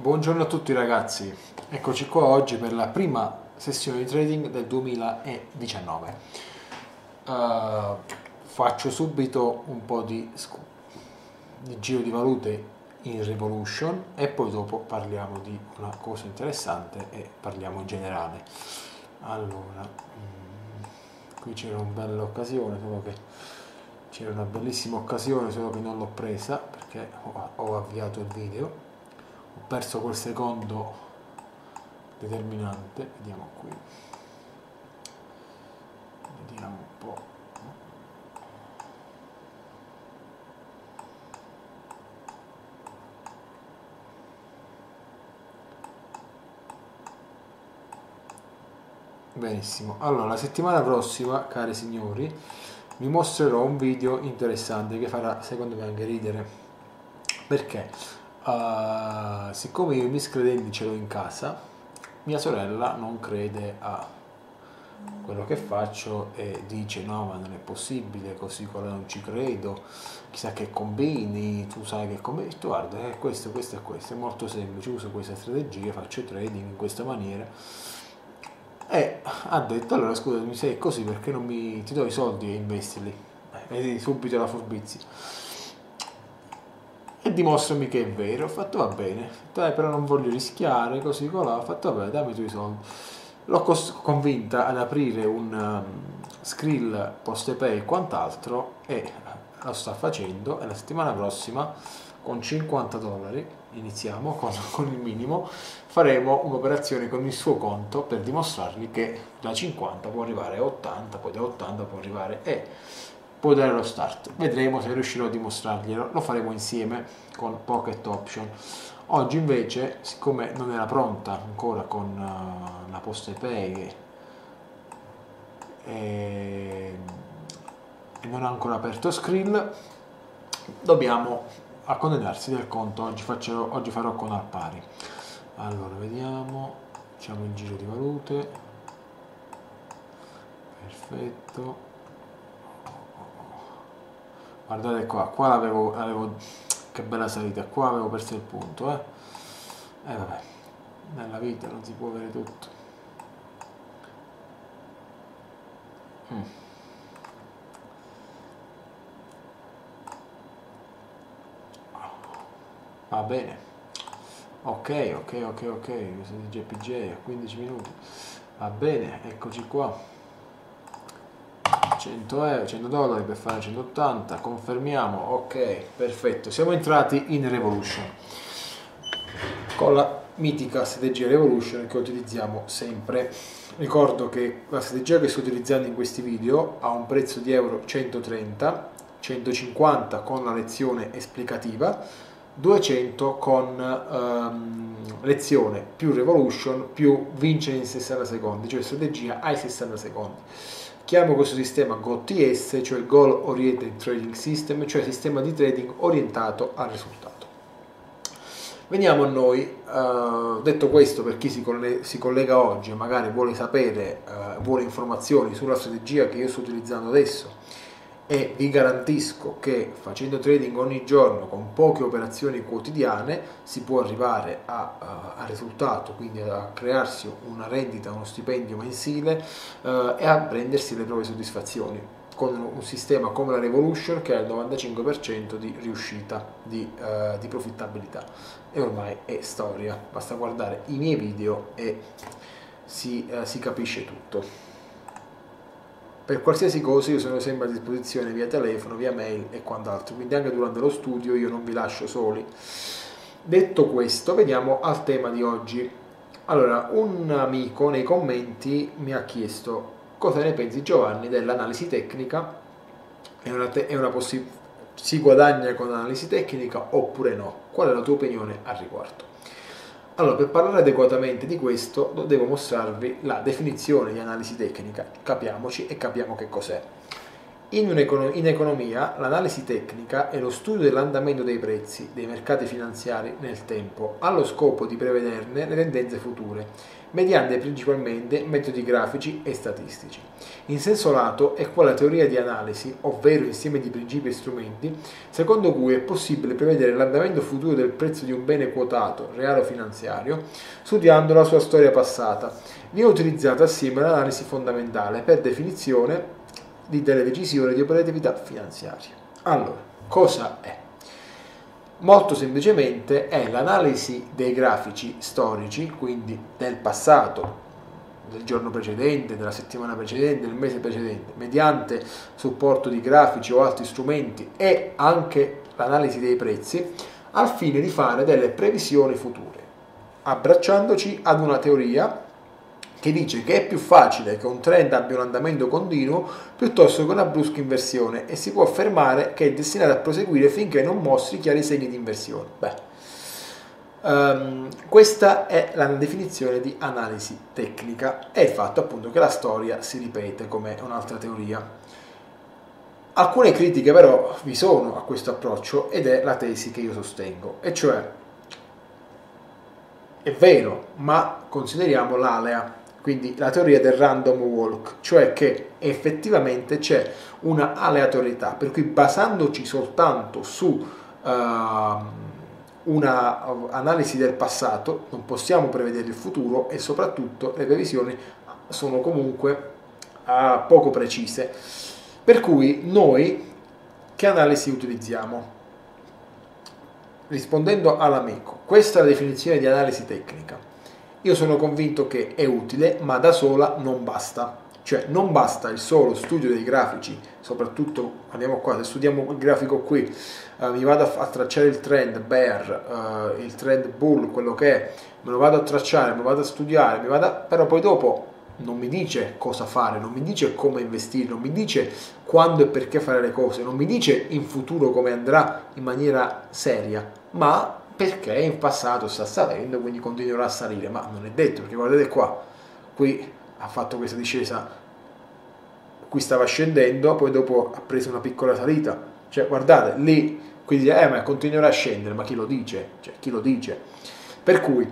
Buongiorno a tutti ragazzi, eccoci qua oggi per la prima sessione di trading del 2019. Uh, faccio subito un po' di, di, giro di valute in Revolution e poi dopo parliamo di una cosa interessante e parliamo in generale. Allora, mm, qui c'era una bella occasione, solo che c'era una bellissima occasione, solo che non l'ho presa perché ho avviato il video ho perso quel secondo determinante. Vediamo qui. Vediamo un po' benissimo. Allora la settimana prossima cari signori vi mostrerò un video interessante che farà secondo me anche ridere. Perché uh, siccome io i miscredenti ce l'ho in casa, mia sorella non crede a quello che faccio e dice no ma non è possibile, così quello non ci credo, chissà che combini, tu sai che combini, tu guarda è questo, questo e questo, è molto semplice, uso questa strategia, faccio trading in questa maniera. E ha detto allora scusami se è così perché non mi ti do i soldi e investili, vedi subito la furbizia e dimostrami che è vero. Ho fatto va bene, dai però non voglio rischiare, così colà, ho fatto vabbè dammi i tuoi soldi. L'ho convinta ad aprire un um, Skrill Postepay e quant'altro e lo sta facendo e la settimana prossima con 50 dollari iniziamo con, con, il minimo faremo un'operazione con il suo conto per dimostrargli che da 50 può arrivare a 80 poi da 80 può arrivare e può dare lo start. Vedremo se riuscirò a dimostrarglielo, lo faremo insieme con Pocket Option. Oggi invece, siccome non era pronta ancora con uh, la Poste Pay e, e non ha ancora aperto Skrill, dobbiamo accontentarsi del conto, oggi, faccio, oggi farò con Alpari. Allora, vediamo, facciamo il giro di valute, perfetto guardate qua qua l'avevo, l'avevo che bella salita qua avevo perso il punto eh. E eh, vabbè nella vita non si può avere tutto. Mm. va bene. Ok ok ok ok di JPJ a 15 minuti. Va bene eccoci qua 100 euro, 100 dollari per fare 180, confermiamo, ok, perfetto, siamo entrati in Revolution con la mitica strategia Revolution che utilizziamo sempre. Ricordo che la strategia che sto utilizzando in questi video ha un prezzo di euro 130, 150 con la lezione esplicativa, 200 con um, lezione più Revolution più vincere in 60 secondi, cioè strategia ai 60 secondi. Chiamo questo sistema GOTS, cioè Goal Oriented Trading System, cioè sistema di trading orientato al risultato. Veniamo a noi, uh, detto questo per chi si, coll si, collega oggi e magari vuole sapere, uh, vuole informazioni sulla strategia che io sto utilizzando adesso e vi garantisco che facendo trading ogni giorno con poche operazioni quotidiane si può arrivare a, a, a risultato, quindi a crearsi una rendita, uno stipendio mensile uh, e a prendersi le proprie soddisfazioni con un sistema come la Revolution che ha il 95% di riuscita, di, uh, di profittabilità e ormai è storia, basta guardare i miei video e si, uh, si capisce tutto. Per qualsiasi cosa io sono sempre a disposizione via telefono, via mail e quant'altro, quindi anche durante lo studio io non vi lascio soli. Detto questo, veniamo al tema di oggi. Allora, un amico nei commenti mi ha chiesto cosa ne pensi Giovanni dell'analisi tecnica, è una, te- una possibilità si guadagna con l'analisi tecnica oppure no? Qual è la tua opinione al riguardo? Allora, per parlare adeguatamente di questo, devo mostrarvi la definizione di analisi tecnica, capiamoci e capiamo che cos'è. In, in, economia l'analisi tecnica è lo studio dell'andamento dei prezzi dei mercati finanziari nel tempo, allo scopo di prevederne le tendenze future, mediante principalmente metodi grafici e statistici. In senso lato è quella teoria di analisi, ovvero insieme di principi e strumenti, secondo cui è possibile prevedere l'andamento futuro del prezzo di un bene quotato, reale o finanziario, studiando la sua storia passata. Viene utilizzata assieme all'analisi fondamentale per definizione di delle decisioni di operatività finanziaria. Allora, cosa è? Molto semplicemente è l'analisi dei grafici storici, quindi del passato, del giorno precedente, della settimana precedente, del mese precedente, mediante supporto di grafici o altri strumenti e anche l'analisi dei prezzi, al fine di fare delle previsioni future, abbracciandoci ad una teoria che dice che è più facile che un trend abbia un andamento continuo piuttosto che una brusca inversione e si può affermare che è destinato a proseguire finché non mostri chiari segni di inversione. Um, questa è la definizione di analisi tecnica e il fatto appunto che la storia si ripete come un'altra teoria. Alcune critiche però vi sono a questo approccio ed è la tesi che io sostengo, e cioè è vero, ma consideriamo l'alea quindi la teoria del random walk, cioè che effettivamente c'è una aleatorietà, per cui basandoci soltanto su uh, una analisi del passato non possiamo prevedere il futuro e soprattutto le previsioni sono comunque uh, poco precise. Per cui noi che analisi utilizziamo? Rispondendo all'amico, questa è la definizione di analisi tecnica. Io sono convinto che è utile, ma da sola non basta. Cioè non basta il solo studio dei grafici, soprattutto andiamo qua, se studiamo il grafico qui, uh, mi vado a, a, tracciare il trend bear, uh, il trend bull, quello che è, me lo vado a tracciare, me lo vado a studiare, vado a, però poi dopo non mi dice cosa fare, non mi dice come investire, non mi dice quando e perché fare le cose, non mi dice in futuro come andrà in maniera seria, ma perché in passato sta salendo, quindi continuerà a salire, ma non è detto, perché guardate qua, qui ha fatto questa discesa, qui stava scendendo, poi dopo ha preso una piccola salita, cioè guardate, lì, quindi eh ma continuerà a scendere, ma chi lo dice? Cioè chi lo dice? Per cui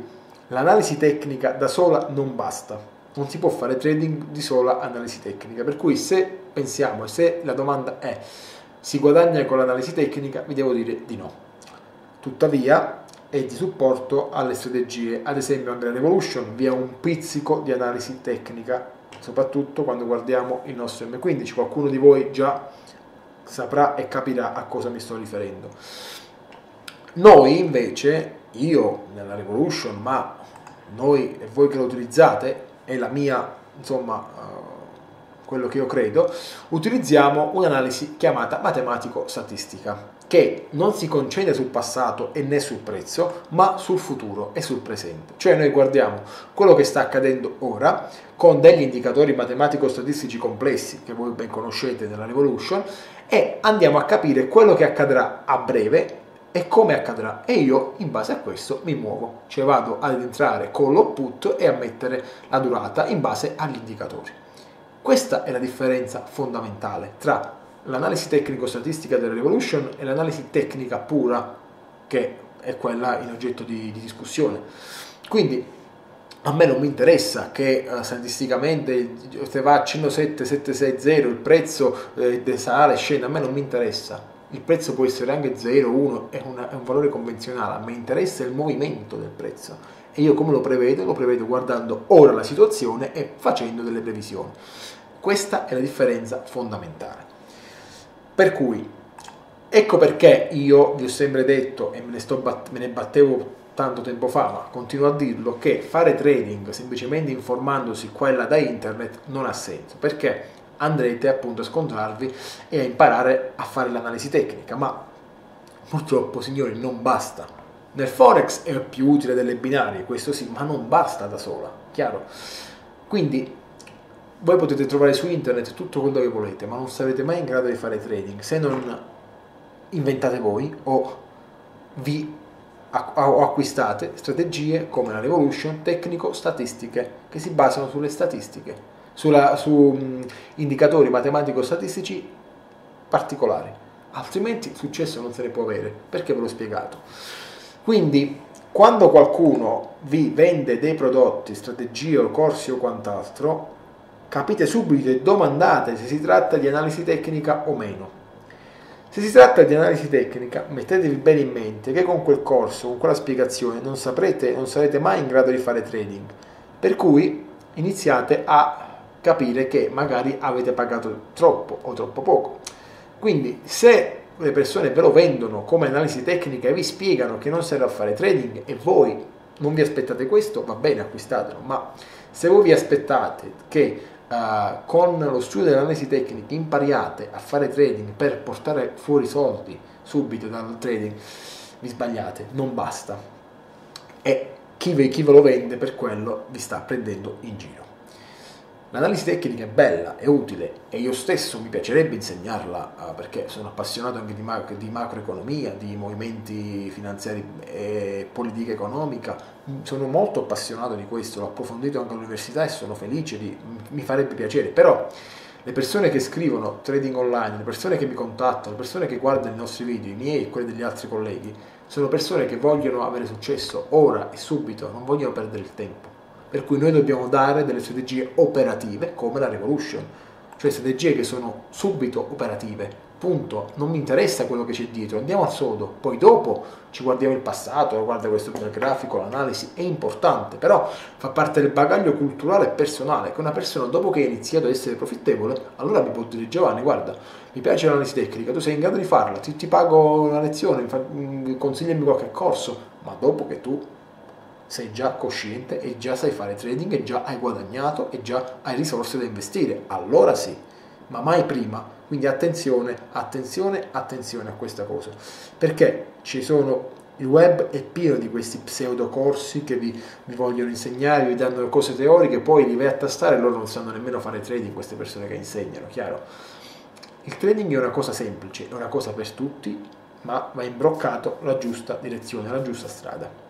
l'analisi tecnica da sola non basta, non si può fare trading di sola analisi tecnica, per cui se pensiamo se la domanda è si guadagna con l'analisi tecnica, vi devo dire di no. Tuttavia è di supporto alle strategie, ad esempio Andrea Revolution vi è un pizzico di analisi tecnica, soprattutto quando guardiamo il nostro M15, qualcuno di voi già saprà e capirà a cosa mi sto riferendo. Noi invece, io nella Revolution, ma noi e voi che lo utilizzate, è la mia, insomma, uh, quello che io credo, utilizziamo un'analisi chiamata matematico-statistica che non si concede sul passato e né sul prezzo, ma sul futuro e sul presente. Cioè noi guardiamo quello che sta accadendo ora con degli indicatori matematico-statistici complessi che voi ben conoscete nella Revolution e andiamo a capire quello che accadrà a breve e come accadrà e io in base a questo mi muovo, cioè vado ad entrare con l'output e a mettere la durata in base agli indicatori. Questa è la differenza fondamentale tra l'analisi tecnico-statistica della Revolution e l'analisi tecnica pura, che è quella in oggetto di, di discussione. Quindi a me non mi interessa che uh, statisticamente se va a 107,760 il prezzo eh, sale, scende, a me non mi interessa. Il prezzo può essere anche 0, 1, è, una, è un valore convenzionale, a me interessa il movimento del prezzo. E io come lo prevedo? Lo prevedo guardando ora la situazione e facendo delle previsioni. Questa è la differenza fondamentale. Per cui, ecco perché io vi ho sempre detto, e me ne, bat- me ne battevo tanto tempo fa, ma continuo a dirlo, che fare trading semplicemente informandosi qua e là da internet non ha senso, perché andrete appunto a scontrarvi e a imparare a fare l'analisi tecnica, ma purtroppo signori non basta. Nel forex è più utile delle binarie, questo sì, ma non basta da sola, chiaro? Quindi voi potete trovare su internet tutto quello che volete, ma non sarete mai in grado di fare trading se non inventate voi o vi acquistate strategie come la Revolution tecnico-statistiche che si basano sulle statistiche, sulla, su um, indicatori matematico-statistici particolari, altrimenti successo non se ne può avere, perché ve l'ho spiegato. Quindi quando qualcuno vi vende dei prodotti, strategie o corsi o quant'altro, capite subito e domandate se si tratta di analisi tecnica o meno. Se si tratta di analisi tecnica, mettetevi bene in mente che con quel corso, con quella spiegazione, non saprete, non sarete mai in grado di fare trading. Per cui iniziate a capire che magari avete pagato troppo o troppo poco. Quindi se le persone ve lo vendono come analisi tecnica e vi spiegano che non serve a fare trading e voi non vi aspettate questo, va bene, acquistatelo, ma se voi vi aspettate che uh, con lo studio dell'analisi tecnica impariate a fare trading per portare fuori soldi subito dal trading, vi sbagliate, non basta. E chi ve, chi ve lo vende per quello vi sta prendendo in giro. L'analisi tecnica è bella, è utile e io stesso mi piacerebbe insegnarla uh, perché sono appassionato anche di, macro, di, macroeconomia, di movimenti finanziari e politica economica, sono molto appassionato di questo, l'ho approfondito anche all'università e sono felice, di, mi farebbe piacere, però le persone che scrivono trading online, le persone che mi contattano, le persone che guardano i nostri video, i miei e quelli degli altri colleghi, sono persone che vogliono avere successo ora e subito, non vogliono perdere il tempo per cui noi dobbiamo dare delle strategie operative come la Revolution, cioè strategie che sono subito operative. Punto, non mi interessa quello che c'è dietro, andiamo al sodo, poi dopo ci guardiamo il passato, guarda questo grafico, l'analisi. È importante, però fa parte del bagaglio culturale e personale. Che una persona dopo che ha iniziato ad essere profittevole, allora mi può dire Giovanni, guarda, mi piace l'analisi tecnica, tu sei in grado di farla, ti, ti pago una lezione, mm, consigliami qualche corso, ma dopo che tu sei già cosciente e già sai fare trading e già hai guadagnato e già hai risorse da investire, allora sì, ma mai prima. Quindi attenzione, attenzione, attenzione a questa cosa, perché ci sono il web è pieno di questi pseudocorsi che vi, vi, vogliono insegnare, vi danno cose teoriche, poi li vai a tastare e loro non sanno nemmeno fare trading, queste persone che insegnano, chiaro? Il trading è una cosa semplice, è una cosa per tutti, ma va imbroccato la giusta direzione, la giusta strada.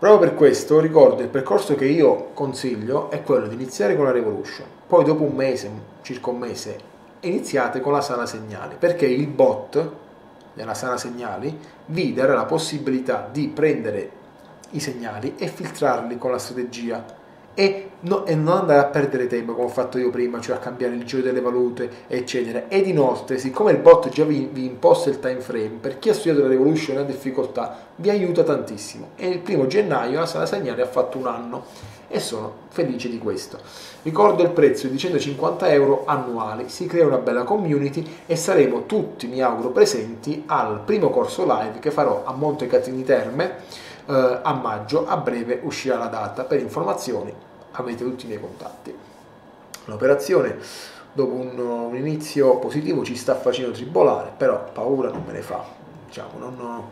Proprio per questo ricordo il percorso che io consiglio è quello di iniziare con la Revolution, poi dopo un mese, circa un mese, iniziate con la sala segnali, perché il bot della sala segnali vi darà la possibilità di prendere i segnali e filtrarli con la strategia e, no, e, non andare a perdere tempo come ho fatto io prima, cioè a cambiare il giro delle valute, eccetera. Ed inoltre, siccome il bot già vi, vi imposta il time frame, per chi ha studiato la Revolution e ha difficoltà, vi aiuta tantissimo. E il primo gennaio la sala segnale ha fatto un anno e sono felice di questo. Ricordo il prezzo di 150 euro annuali, si crea una bella community e saremo tutti, mi auguro, presenti al primo corso live che farò a Monte Catini Terme eh, a maggio, a breve uscirà la data per informazioni avete tutti i miei contatti. L'operazione dopo un, un, inizio positivo ci sta facendo tribolare, però paura non me ne fa. Diciamo, non,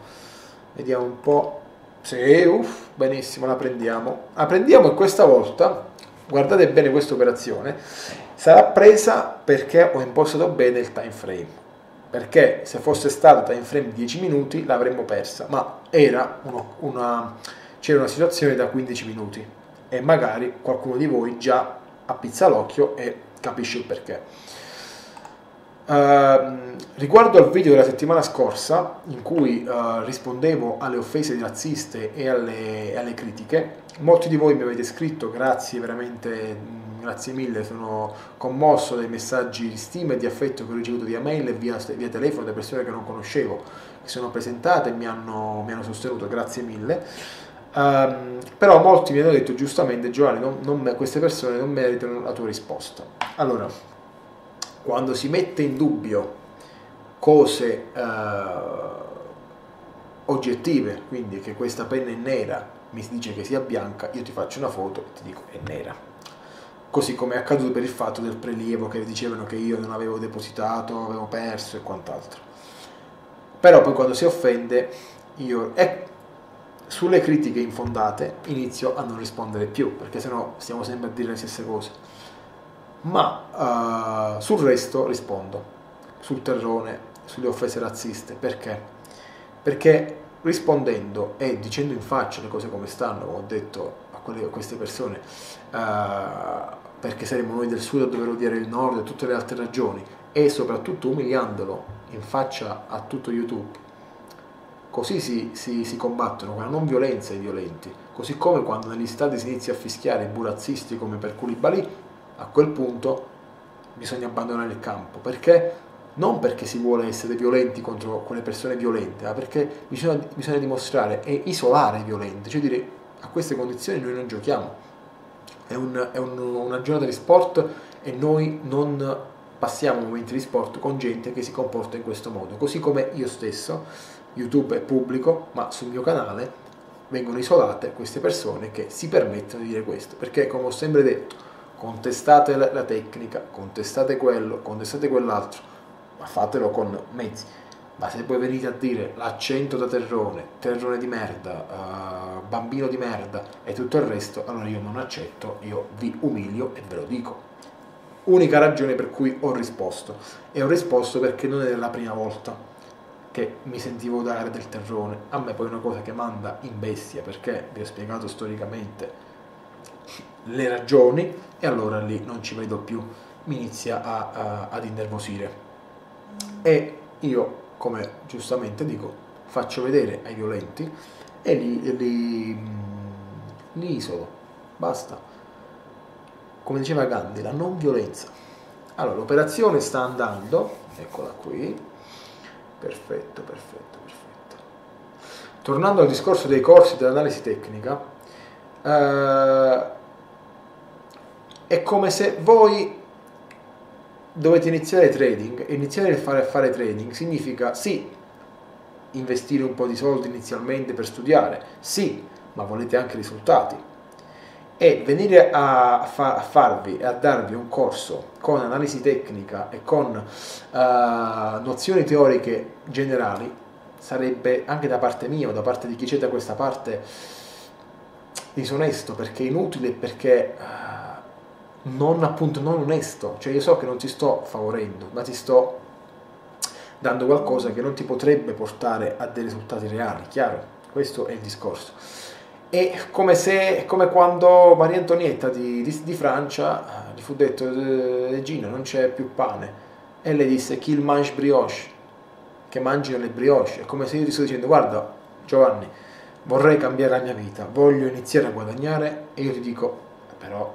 vediamo un po'. Sì, uff, benissimo, la prendiamo. La prendiamo e questa volta, guardate bene questa operazione, sarà presa perché ho impostato bene il time frame. Perché se fosse stato time frame 10 minuti l'avremmo persa, ma era uno, una, c'era una situazione da 15 minuti e magari qualcuno di voi già appizza l'occhio e capisce il perché. Uh, riguardo al video della settimana scorsa in cui uh, rispondevo alle offese razziste e alle, alle, critiche, molti di voi mi avete scritto, grazie veramente, grazie mille, sono commosso dai messaggi di stima e di affetto che ho ricevuto via mail e via, via telefono da persone che non conoscevo, che sono presentate e mi hanno, mi hanno sostenuto, grazie mille. Um, però molti mi hanno detto giustamente Giovanni non, non, queste persone non meritano la tua risposta. Allora quando si mette in dubbio cose uh, oggettive quindi che questa penna è nera mi si dice che sia bianca io ti faccio una foto e ti dico è nera. Così come è accaduto per il fatto del prelievo che dicevano che io non avevo depositato avevo perso e quant'altro. Però poi quando si offende io è sulle critiche infondate inizio a non rispondere più, perché sennò stiamo sempre a dire le stesse cose. Ma uh, sul resto rispondo, sul terrone, sulle offese razziste, perché? Perché rispondendo e dicendo in faccia le cose come stanno, come ho detto a, quelle, a queste persone, uh, perché saremo noi del sud a dover odiare il nord e tutte le altre ragioni, e soprattutto umiliandolo in faccia a tutto YouTube. Così si, si, si combattono con la non violenza i violenti, così come quando negli stati si inizia a fischiare i burazzisti come per Koulibaly, a quel punto bisogna abbandonare il campo, perché? Non perché si vuole essere violenti contro quelle persone violente, ma perché bisogna, bisogna dimostrare e isolare i violenti, cioè dire a queste condizioni noi non giochiamo. È, un, è un, una giornata di sport e noi non passiamo momenti di sport con gente che si comporta in questo modo, così come io stesso, YouTube è pubblico, ma sul mio canale vengono isolate queste persone che si permettono di dire questo, perché come ho sempre detto, contestate la, tecnica, contestate quello, contestate quell'altro, ma fatelo con mezzi. Ma se poi venite a dire l'accento da terrone, terrone di merda, uh, bambino di merda e tutto il resto, allora io non accetto, io vi umilio e ve lo dico. Unica ragione per cui ho risposto. E ho risposto perché non è la prima volta che mi sentivo dare del terrone. A me poi è una cosa che manda in bestia perché vi ho spiegato storicamente le ragioni e allora lì non ci vedo più, mi inizia a, a, ad innervosire. E io come giustamente dico, faccio vedere ai violenti e li, li, li isolo. Basta. Come diceva Gandhi, la non violenza. Allora, l'operazione sta andando, eccola qui, perfetto, perfetto, perfetto. Tornando al discorso dei corsi dell'analisi tecnica, eh, è come se voi dovete iniziare trading iniziare a fare, a fare trading significa sì investire un po' di soldi inizialmente per studiare, sì, ma volete anche risultati. E venire a, fa, a farvi e a darvi un corso con analisi tecnica e con uh, nozioni teoriche generali sarebbe anche da parte mia o da parte di chi c'è da questa parte disonesto perché inutile perché uh, non appunto non onesto, cioè io so che non ti sto favorendo, ma ti sto dando qualcosa che non ti potrebbe portare a dei risultati reali, chiaro? Questo è il discorso. È come, se, come quando Maria Antonietta di, di, di Francia eh, gli fu detto eh, Regina non c'è più pane. E lei disse chi il mange brioche? Che mangino le brioche. È come se io ti sto dicendo guarda Giovanni vorrei cambiare la mia vita. Voglio iniziare a guadagnare. E io ti dico però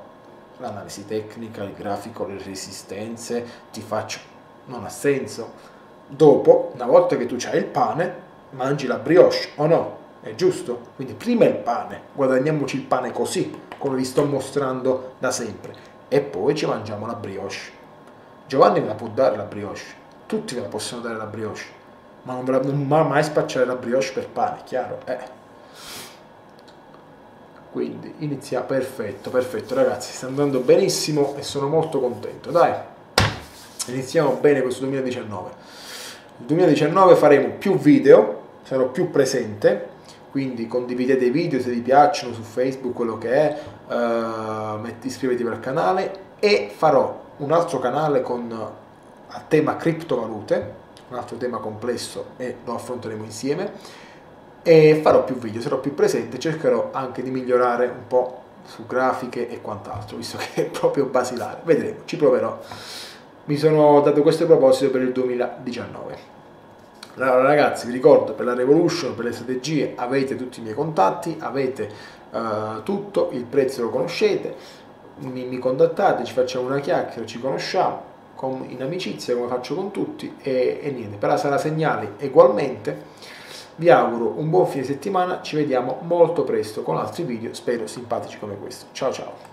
l'analisi tecnica, il grafico, le resistenze, ti faccio, non ha senso. Dopo, una volta che tu hai il pane, mangi la brioche o no? È giusto? Quindi prima il pane, guadagniamoci il pane così, come vi sto mostrando da sempre, e poi ci mangiamo la brioche. Giovanni ve la può dare la brioche, tutti ve la possono dare la brioche, ma non, ve la, non mai spacciare la brioche per pane, chiaro? Eh. Quindi inizia perfetto perfetto ragazzi. Sta andando benissimo e sono molto contento. Dai iniziamo bene questo 2019 nel 2019 faremo più video sarò più presente quindi condividete i video se vi piacciono su facebook quello che è metti, iscrivetevi al canale e farò un altro canale con a tema criptovalute un altro tema complesso e lo affronteremo insieme e farò più video, sarò più presente, cercherò anche di migliorare un po' su grafiche e quant'altro, visto che è proprio basilare. Vedremo, ci proverò. Mi sono dato questo proposito per il 2019. Allora ragazzi, vi ricordo per la Revolution, per le strategie, avete tutti i miei contatti, avete uh, tutto, il prezzo lo conoscete, mi, mi, contattate, ci facciamo una chiacchiera, ci conosciamo con, in amicizia come faccio con tutti e, e niente, per la sala segnali ugualmente vi auguro un buon fine settimana, ci vediamo molto presto con altri video, spero simpatici come questo. Ciao ciao!